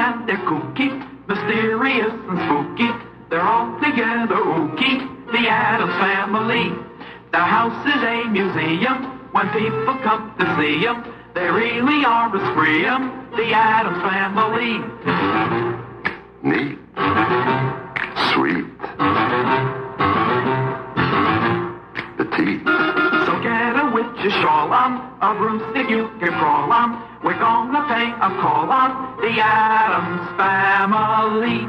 and they're kooky, mysterious and spooky. They're all together ooky, the Addams family. The house is a museum. When people come to see them, they really are a scream. The Addams family. Neat. Sweet. Petite. Witch's shawl a broomstick you can crawl on. We're gonna pay a call on the Addams family.